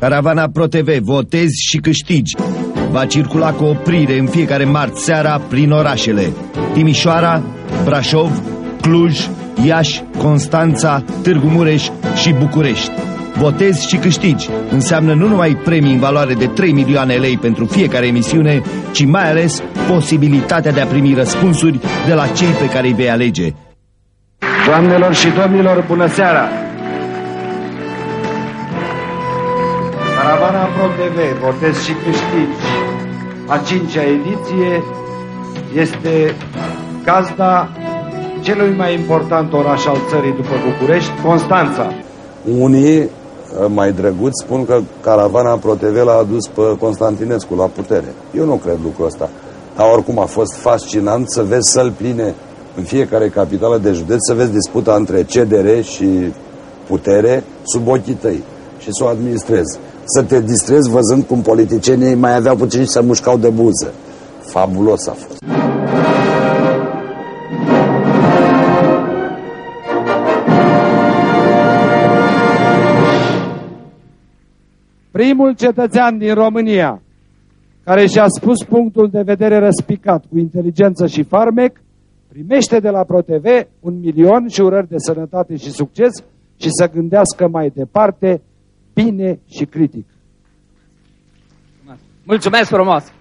Caravana ProTV, votezi și câștigi. Va circula cu oprire în fiecare marți seara prin orașele Timișoara, Brașov, Cluj, Iași, Constanța, Târgu Mureș și București. Votezi și câștigi înseamnă nu numai premii în valoare de 3 milioane lei pentru fiecare emisiune, ci mai ales posibilitatea de a primi răspunsuri de la cei pe care îi vei alege. Doamnelor și domnilor, bună seara! Caravana Pro TV, votez și câștigi. A cincea ediție este gazda celui mai important oraș al țării după București, Constanța. Unii uh, mai drăguți spun că caravana ProTV l-a adus pe Constantinescu la putere. Eu nu cred lucrul ăsta. Dar oricum a fost fascinant să vezi să-l pline în fiecare capitală de județ, să vezi disputa între CDR și putere sub ochii tăi și să o administrezi. Să te distrezi văzând cum politicienii mai aveau puțin și să mușcau de buză. Fabulos a fost. Primul cetățean din România care și-a spus punctul de vedere răspicat cu inteligență și farmec, primește de la ProTV un milion și urări de sănătate și succes și să gândească mai departe bine și critic. Mulțumesc frumos!